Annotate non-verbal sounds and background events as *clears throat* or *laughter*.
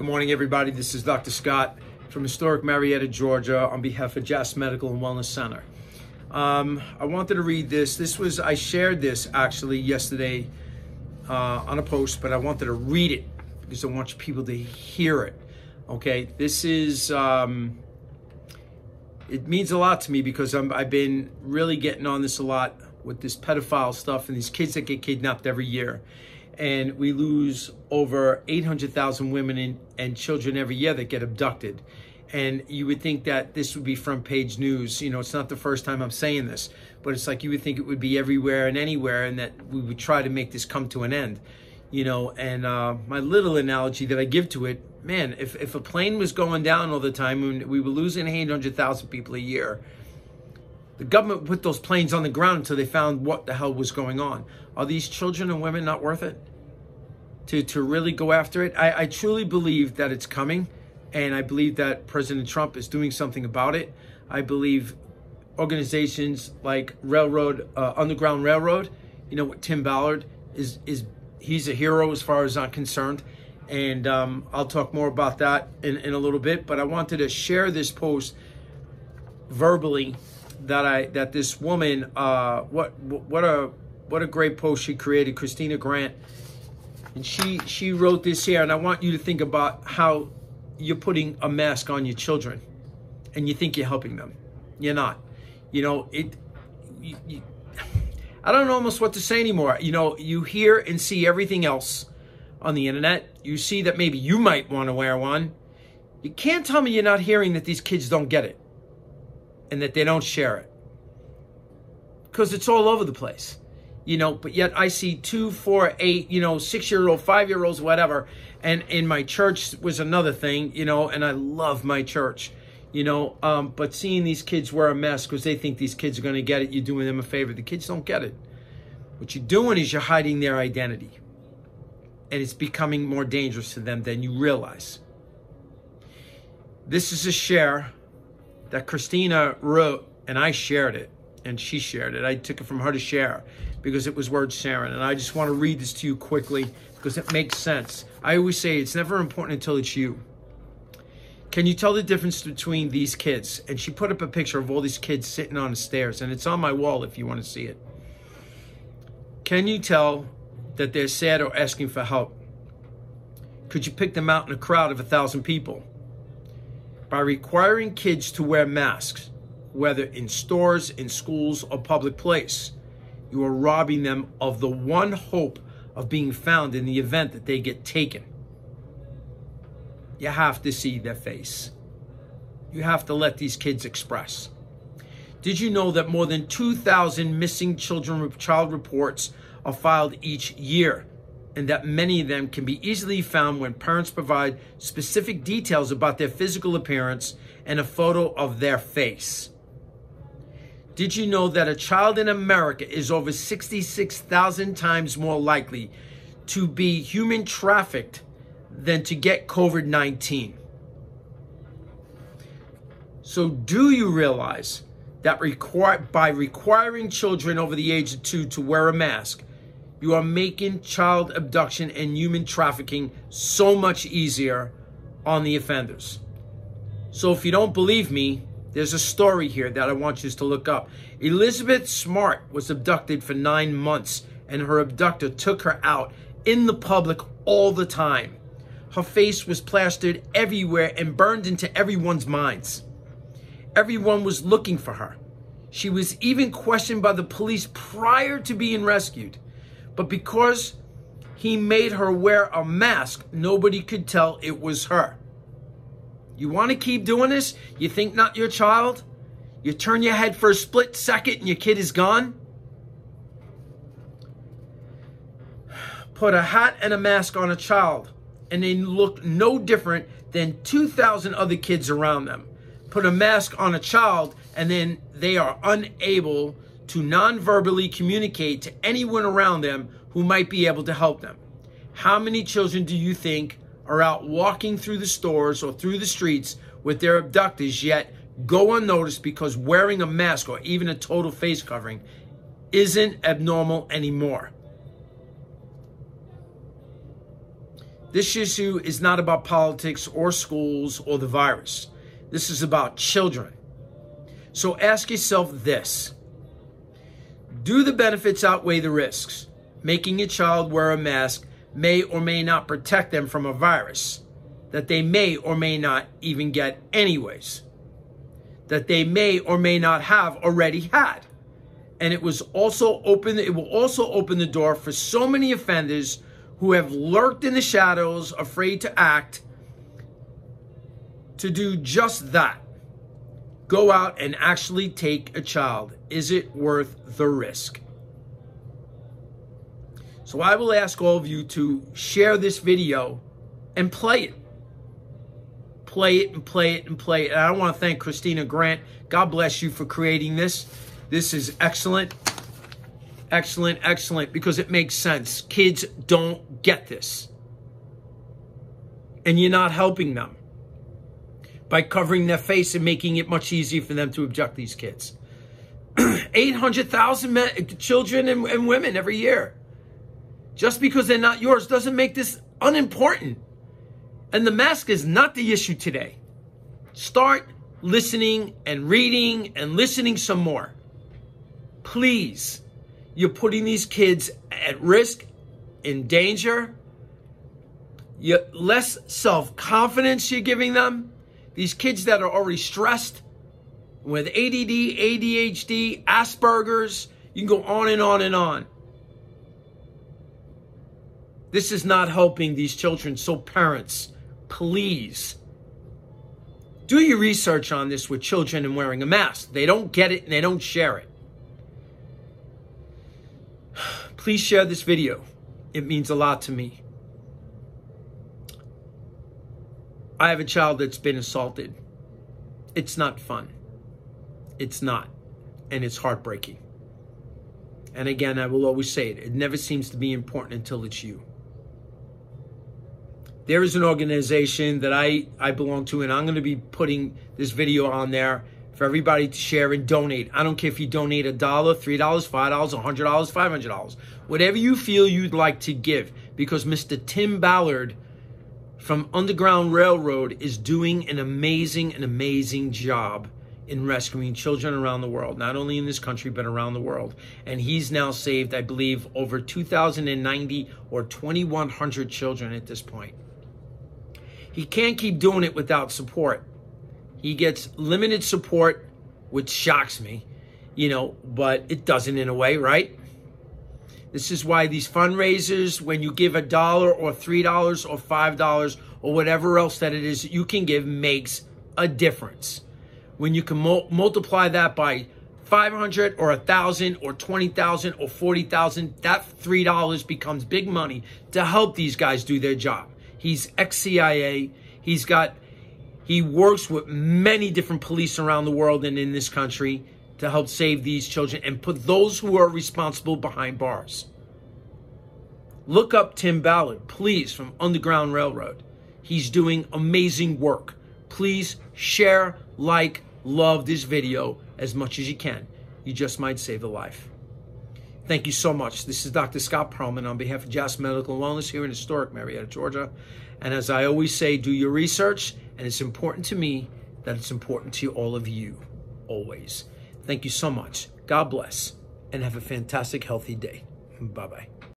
Good morning, everybody. This is Dr. Scott from historic Marietta, Georgia, on behalf of Jazz Medical and Wellness Center. Um, I wanted to read this. This was, I shared this actually yesterday uh, on a post, but I wanted to read it because I want people to hear it. Okay, this is, um, it means a lot to me because I'm, I've been really getting on this a lot with this pedophile stuff and these kids that get kidnapped every year and we lose over 800,000 women and, and children every year that get abducted. And you would think that this would be front page news. You know, it's not the first time I'm saying this, but it's like you would think it would be everywhere and anywhere, and that we would try to make this come to an end. You know, and uh, my little analogy that I give to it, man, if, if a plane was going down all the time and we were losing 800,000 people a year, the government put those planes on the ground until they found what the hell was going on. Are these children and women not worth it? To, to really go after it? I, I truly believe that it's coming, and I believe that President Trump is doing something about it. I believe organizations like Railroad, uh, Underground Railroad, you know, Tim Ballard is is he's a hero as far as I'm concerned. And um, I'll talk more about that in, in a little bit. But I wanted to share this post verbally that I that this woman uh what what a what a great post she created Christina Grant and she she wrote this here and I want you to think about how you're putting a mask on your children and you think you're helping them you're not you know it you, you, *sighs* I don't know almost what to say anymore you know you hear and see everything else on the internet you see that maybe you might want to wear one you can't tell me you're not hearing that these kids don't get it and that they don't share it. Because it's all over the place. You know, but yet I see two, four, eight, you know, six year old, five year olds, whatever. And in my church was another thing, you know, and I love my church, you know. Um, but seeing these kids wear a mask because they think these kids are going to get it, you're doing them a favor. The kids don't get it. What you're doing is you're hiding their identity. And it's becoming more dangerous to them than you realize. This is a share that Christina wrote, and I shared it, and she shared it. I took it from her to share because it was word sharing. And I just want to read this to you quickly because it makes sense. I always say it's never important until it's you. Can you tell the difference between these kids? And she put up a picture of all these kids sitting on the stairs, and it's on my wall if you want to see it. Can you tell that they're sad or asking for help? Could you pick them out in a crowd of a thousand people? by requiring kids to wear masks, whether in stores, in schools, or public place. You are robbing them of the one hope of being found in the event that they get taken. You have to see their face. You have to let these kids express. Did you know that more than 2,000 missing children child reports are filed each year? and that many of them can be easily found when parents provide specific details about their physical appearance and a photo of their face. Did you know that a child in America is over 66,000 times more likely to be human trafficked than to get COVID 19? So, do you realize that by requiring children over the age of two to wear a mask, you are making child abduction and human trafficking so much easier on the offenders. So if you don't believe me, there's a story here that I want you to look up. Elizabeth Smart was abducted for nine months, and her abductor took her out in the public all the time. Her face was plastered everywhere and burned into everyone's minds. Everyone was looking for her. She was even questioned by the police prior to being rescued. But because he made her wear a mask, nobody could tell it was her. You want to keep doing this? You think not your child? You turn your head for a split second and your kid is gone? Put a hat and a mask on a child and they look no different than 2,000 other kids around them. Put a mask on a child and then they are unable to non-verbally communicate to anyone around them who might be able to help them. How many children do you think are out walking through the stores or through the streets with their abductors yet go unnoticed because wearing a mask or even a total face covering isn't abnormal anymore? This issue is not about politics or schools or the virus. This is about children. So ask yourself this Do the benefits outweigh the risks? Making a child wear a mask may or may not protect them from a virus that they may or may not even get anyways, that they may or may not have already had. And it was also open, it will also open the door for so many offenders who have lurked in the shadows, afraid to act, to do just that. Go out and actually take a child. Is it worth the risk? So I will ask all of you to share this video and play it. Play it and play it and play it. And I want to thank Christina Grant. God bless you for creating this. This is excellent. Excellent, excellent, because it makes sense. Kids don't get this. And you're not helping them by covering their face and making it much easier for them to abduct these kids. *clears throat* 800,000 children and, and women every year. Just because they're not yours doesn't make this unimportant. And the mask is not the issue today. Start listening and reading and listening some more. Please, you're putting these kids at risk, in danger. You less self-confidence you're giving them. These kids that are already stressed with ADD, ADHD, Asperger's, you can go on and on and on. This is not helping these children. So parents, please do your research on this with children and wearing a mask. They don't get it and they don't share it. *sighs* Please share this video. It means a lot to me. I have a child that's been assaulted. It's not fun. It's not. And it's heartbreaking. And again, I will always say it. It never seems to be important until it's you there is an organization that I, I belong to, and I'm going to be putting this video on there for everybody to share and donate. I don't care if you donate a dollar, $3, $5, a $100, $500, whatever you feel you'd like to give, because Mr. Tim Ballard from Underground Railroad is doing an amazing, an amazing job in rescuing children around the world, not only in this country, but around the world. And he's now saved, I believe, over 2,090 or 2,100 children at this point. He can't keep doing it without support. He gets limited support, which shocks me, you know, but it doesn't in a way, right? This is why these fundraisers, when you give a dollar or $3 or $5 or whatever else that it is you can give, makes a difference. When you can mul- multiply that by 500 or 1,000 or 20,000 or 40,000, that $3 becomes big money to help these guys do their job. He's ex-CIA. He's got, he works with many different police around the world and in this country to help save these children and put those who are responsible behind bars. Look up Tim Ballard, please, from Underground Railroad. He's doing amazing work. Please share, like, love this video as much as you can. You just might save a life. Thank you so much. This is Dr. Scott Perlman on behalf of Jas Medical Wellness here in historic Marietta, Georgia. And as I always say, do your research, and it's important to me that it's important to all of you, always. Thank you so much. God bless, and have a fantastic, healthy day. Bye bye.